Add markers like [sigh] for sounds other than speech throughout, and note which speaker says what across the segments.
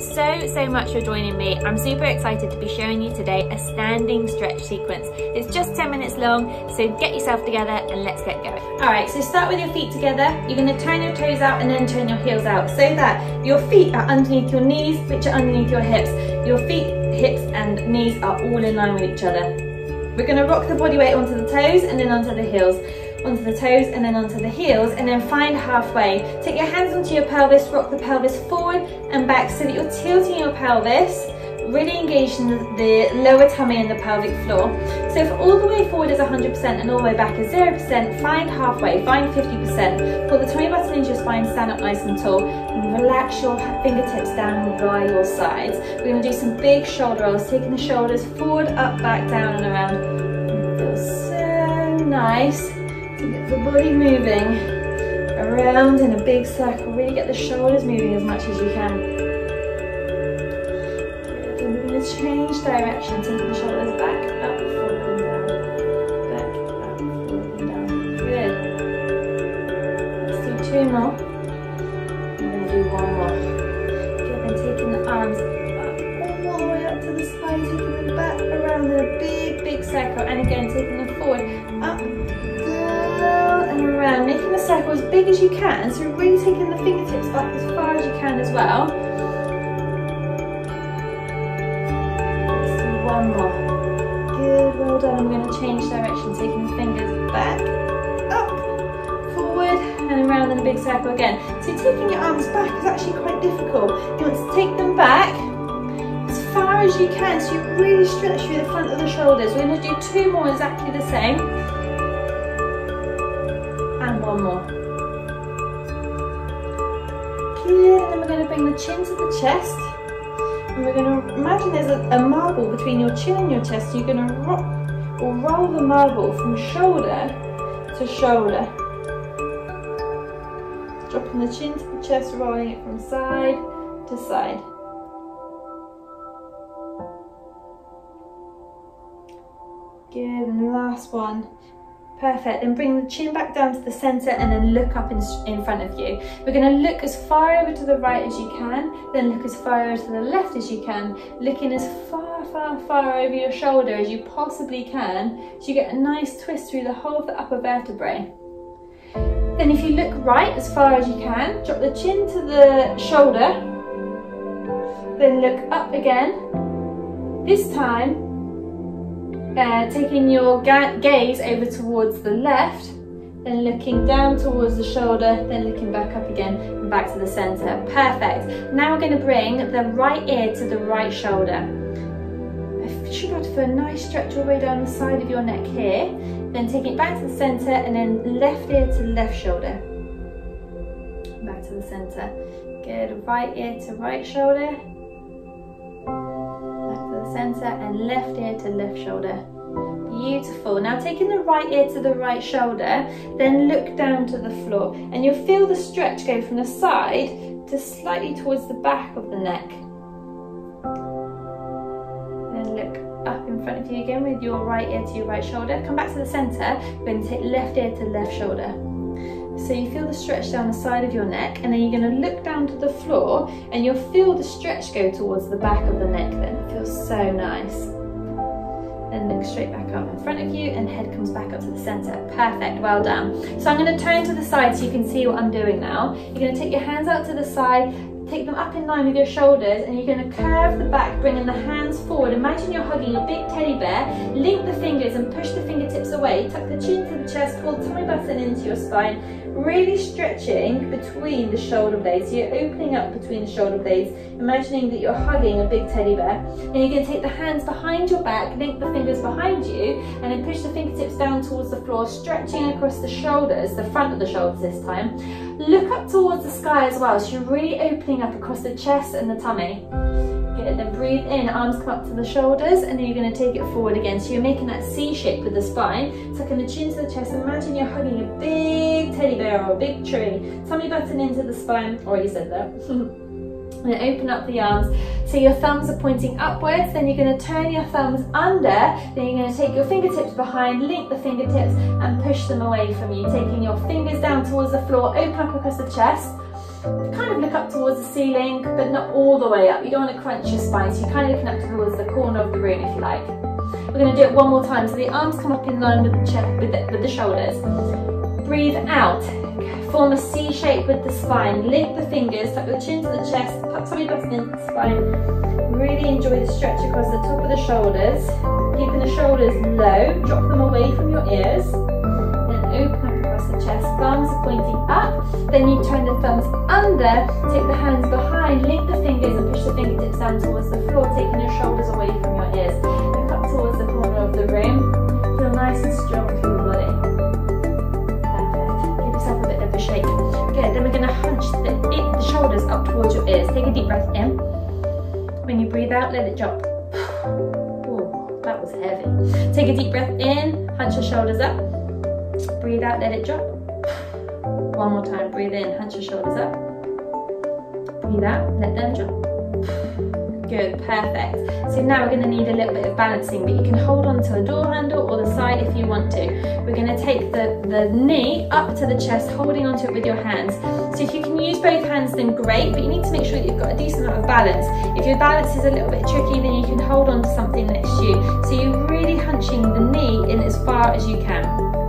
Speaker 1: so, so much for joining me. I'm super excited to be showing you today a standing stretch sequence. It's just 10 minutes long, so get yourself together and let's get going. All right, so start with your feet together. You're gonna turn your toes out and then turn your heels out so that your feet are underneath your knees, which are underneath your hips. Your feet, hips and knees are all in line with each other. We're gonna rock the body weight onto the toes and then onto the heels onto the toes and then onto the heels and then find halfway. Take your hands onto your pelvis, rock the pelvis forward and back so that you're tilting your pelvis, really engaging the lower tummy and the pelvic floor. So if all the way forward is 100% and all the way back is 0%, find halfway, find 50%. Pull the tummy button into your spine, stand up nice and tall and relax your fingertips down by your sides. We're to do some big shoulder rolls, taking the shoulders forward, up, back, down and around. Feels so nice the body moving around in a big circle. Really get the shoulders moving as much as you can. And we're going to change direction, taking the shoulders back, up, forward and down. Back, up, forward and down. Good. Do two more. Going to do one more. Good, then taking the arms up, all the way up to the spine, taking them back around in a big, big circle. And again, taking them forward, up, circle as big as you can. So really taking the fingertips back as far as you can as well. Let's one more. Good, well done. I'm going to change direction, taking the fingers back, up, forward, and around in a big circle again. So taking your arms back is actually quite difficult. You want to take them back as far as you can, so you really stretch through the front of the shoulders. We're going to do two more exactly the same one more. Good, and then we're going to bring the chin to the chest. And we're going to imagine there's a, a marble between your chin and your chest. You're going to rock or roll the marble from shoulder to shoulder. Dropping the chin to the chest, rolling it from side to side. Good, and the last one. Perfect, then bring the chin back down to the center and then look up in, in front of you. We're gonna look as far over to the right as you can, then look as far over to the left as you can, looking as far, far, far over your shoulder as you possibly can, so you get a nice twist through the whole of the upper vertebrae. Then if you look right as far as you can, drop the chin to the shoulder, then look up again. This time, uh, taking your ga gaze over towards the left, then looking down towards the shoulder, then looking back up again and back to the center. Perfect. Now we're going to bring the right ear to the right shoulder. I should go for a nice stretch all the way down the side of your neck here. Then take it back to the center and then left ear to left shoulder. Back to the center. Good. Right ear to right shoulder center and left ear to left shoulder. Beautiful. Now taking the right ear to the right shoulder, then look down to the floor and you'll feel the stretch go from the side to slightly towards the back of the neck. Then look up in front of you again with your right ear to your right shoulder. Come back to the center, to take left ear to left shoulder. So you feel the stretch down the side of your neck and then you're going to look down to the floor and you'll feel the stretch go towards the back of the neck then. It feels so nice. Then look straight back up in front of you and head comes back up to the center. Perfect, well done. So I'm going to turn to the side so you can see what I'm doing now. You're going to take your hands out to the side, take them up in line with your shoulders and you're going to curve the back, bringing the hands forward. Imagine you're hugging a big teddy bear, link the fingers and push the fingertips away, tuck the chin to the chest, pull tummy button into your spine, really stretching between the shoulder blades. So you're opening up between the shoulder blades, imagining that you're hugging a big teddy bear. And you're to take the hands behind your back, link the fingers behind you, and then push the fingertips down towards the floor, stretching across the shoulders, the front of the shoulders this time. Look up towards the sky as well, so you're really opening up across the chest and the tummy. Good, then breathe in, arms come up to the shoulders, and then you're gonna take it forward again. So you're making that C shape with the spine, tucking the chin to the chest. Imagine you're hugging a big teddy bear or a big tree. Tummy button into the spine, already said that. [laughs] and open up the arms. So your thumbs are pointing upwards, then you're going to turn your thumbs under, then you're going to take your fingertips behind, link the fingertips and push them away from you, taking your fingers down towards the floor, open up across the chest, kind of look up towards the ceiling, but not all the way up. You don't want to crunch your spine, so you're kind of looking up towards the corner of the room if you like. We're going to do it one more time. So the arms come up in line with the chest, with the, with the shoulders. Breathe out. Form a C shape with the spine. Lift the fingers, tuck your chin to the chest, tuck tummy button into the spine. Really enjoy the stretch across the top of the shoulders. Keeping the shoulders low, drop them away from your ears. Then open up across the chest, thumbs pointing up. Then you turn the thumbs under, take the hands behind, link the fingers and push the fingertips down towards the floor, taking your shoulders away from your ears. Look up towards the corner of the room. Feel nice and strong through the body. Perfect. Give yourself a bit of a shake. Good, then we're going to hunch the, the shoulders up towards your ears. Take a deep breath in. When you breathe out, let it drop. Ooh, that was heavy. Take a deep breath in, hunch your shoulders up. Breathe out, let it drop. One more time, breathe in, hunch your shoulders up. Breathe out, let them drop. Good, perfect. So now we're going to need a little bit of balancing, but you can hold on to a door handle or the side if you want to. We're going to take the, the knee up to the chest, holding onto it with your hands. So if you can use both hands, then great, but you need to make sure that you've got a decent amount of balance. If your balance is a little bit tricky, then you can hold on to something next to you. So you're really hunching the knee in as far as you can.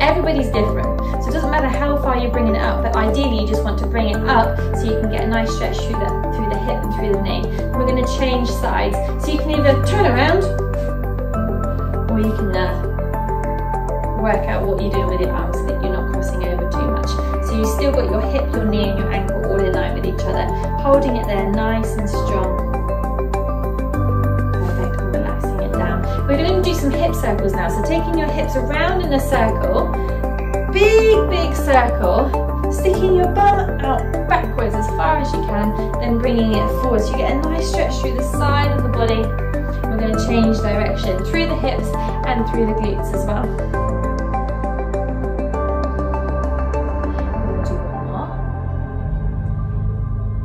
Speaker 1: Everybody's different, so it doesn't matter how far you're bringing it up, but ideally you just want to bring it up so you can get a nice stretch through the, through the hip and through the knee. We're going to change sides, so you can either turn around or you can uh, work out what you're doing with your arms so that you're not crossing over too much. So you've still got your hip, your knee and your ankle all in line with each other, holding it there nice and strong. Perfect, relaxing it down. We're going to do some hip circles now. So taking your hips around in a circle, big, big circle, sticking your bum out backwards as far as you can, then bringing it forward. So you get a nice stretch through the side of the body. We're going to change direction through the hips and through the glutes as well.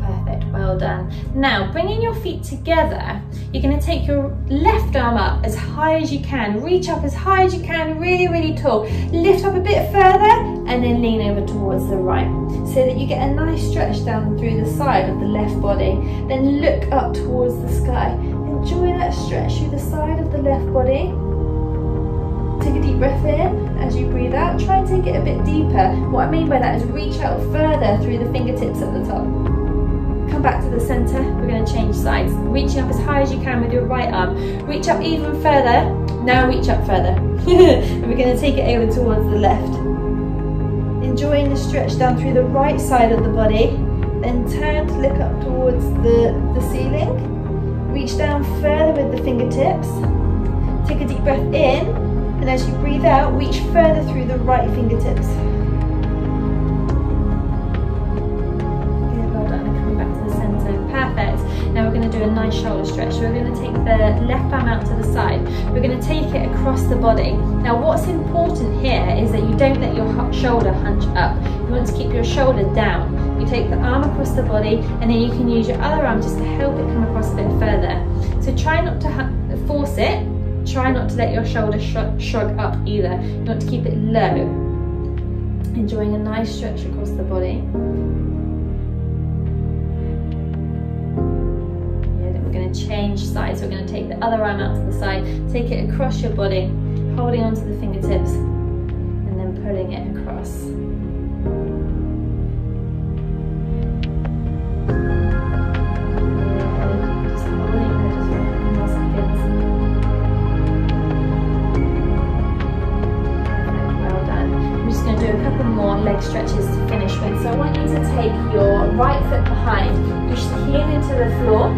Speaker 1: Perfect, well done. Now, bringing your feet together, you're gonna take your left arm up as high as you can. Reach up as high as you can, really, really tall. Lift up a bit further and then lean over towards the right so that you get a nice stretch down through the side of the left body. Then look up towards the sky. Enjoy that stretch through the side of the left body. Take a deep breath in as you breathe out. Try and take it a bit deeper. What I mean by that is reach out further through the fingertips at the top back to the center. We're going to change sides. Reaching up as high as you can with your right arm. Reach up even further. Now reach up further. [laughs] and we're going to take it over towards the left. Enjoying the stretch down through the right side of the body. Then turn to look up towards the, the ceiling. Reach down further with the fingertips. Take a deep breath in. And as you breathe out, reach further through the right fingertips. Going to do a nice shoulder stretch. We're going to take the left arm out to the side. We're going to take it across the body. Now what's important here is that you don't let your shoulder hunch up. You want to keep your shoulder down. You take the arm across the body and then you can use your other arm just to help it come across a bit further. So try not to force it. Try not to let your shoulder shrug up either. You want to keep it low. Enjoying a nice stretch across the body. Change sides. We're going to take the other arm out to the side, take it across your body, holding onto the fingertips, and then pulling it across. Leg stretches to finish with. So I want you to take your right foot behind, push the heel into the floor,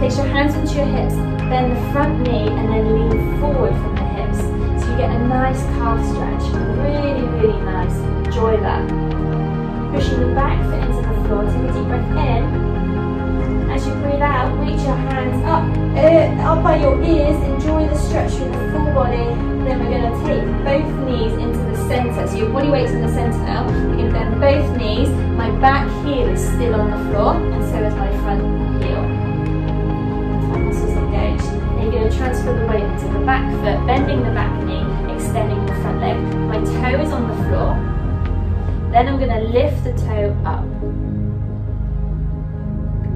Speaker 1: Place your hands into your hips, bend the front knee and then lean forward from the hips. So you get a nice calf stretch. Really, really nice. Enjoy that. Pushing the back foot into the floor. Take a deep breath in. As you breathe uh, up by your ears. Enjoy the stretch through the full body. Then we're going to take both knees into the center. So your body weight's in the center now. You're gonna bend both knees. My back heel is still on the floor, and so is my front heel. My muscles engaged. And you're gonna transfer the weight into the back foot, bending the back knee, extending the front leg. My toe is on the floor. Then I'm gonna lift the toe up.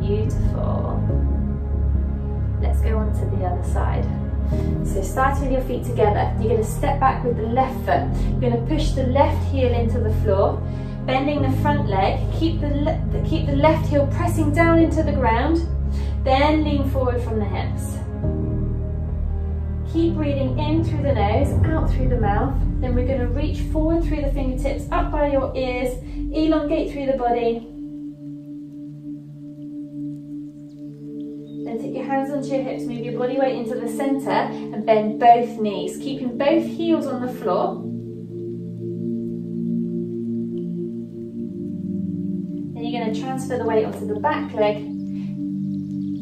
Speaker 1: Beautiful. Go on to the other side. So starting with your feet together. You're going to step back with the left foot. You're going to push the left heel into the floor, bending the front leg. Keep the, keep the left heel pressing down into the ground. Then lean forward from the hips. Keep breathing in through the nose, out through the mouth. Then we're going to reach forward through the fingertips, up by your ears, elongate through the body, hands onto your hips, move your body weight into the center and bend both knees, keeping both heels on the floor. Then you're going to transfer the weight onto the back leg,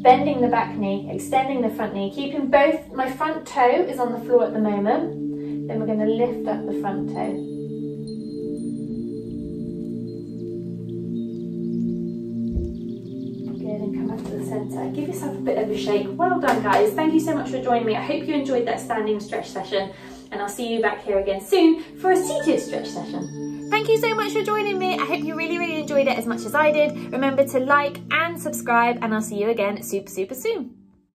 Speaker 1: bending the back knee, extending the front knee, keeping both, my front toe is on the floor at the moment. Then we're going to lift up the front toe. Centre. Give yourself a bit of a shake. Well done guys. Thank you so much for joining me. I hope you enjoyed that standing stretch session and I'll see you back here again soon for a seated stretch session. Thank you so much for joining me. I hope you really, really enjoyed it as much as I did. Remember to like and subscribe and I'll see you again super, super soon.